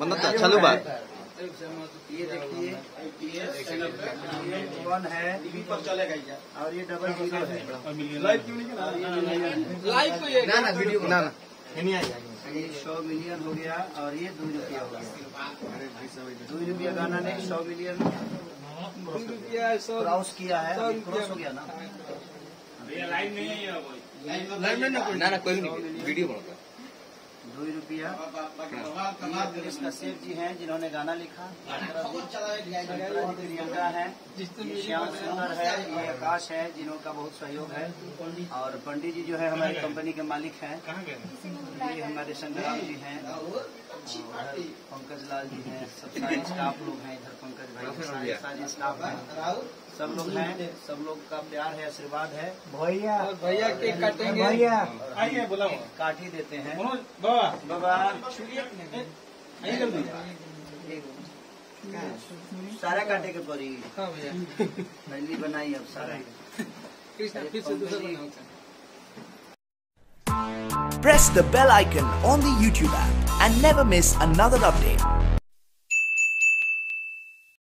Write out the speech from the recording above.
बनता चालू बा ये देखिए वन है और ये डबल ज़ीरो है और ये ना ना वीडियो ना। ना ये सौ मिलियन हो गया और ये दो रुपया हो गया। दो रुपया गाना ने सौ मिलियन क्रॉस किया है क्रॉस हो गया ना। ना ना कोई नहीं वीडियो बनता रुपया ये दिनेश कश्यप जी हैं जिन्होंने गाना लिखा। प्रियंका है श्याम सुंदर है ये आकाश है जिन्हों का बहुत सहयोग है। और पंडित जी जो है हमारी कंपनी के मालिक हैं। ये हमारे संग्राम जी हैं। पंकज लाल जी हैं सब सारे स्टाफ लोग हैं इधर पंकज भाई सारे स्टाफ हैं। सब लोग हैं सब लोग का प्यार है आशीर्वाद है। भैया। भैया केक काटेंगे। भैया। आइए बोला काट ही देते हैं। बाबा। बाबा। सारा काटे के पड़ी हाँ भैया। पहली बनाई अब सारा। Press the bell icon on the YouTube app and never miss another update.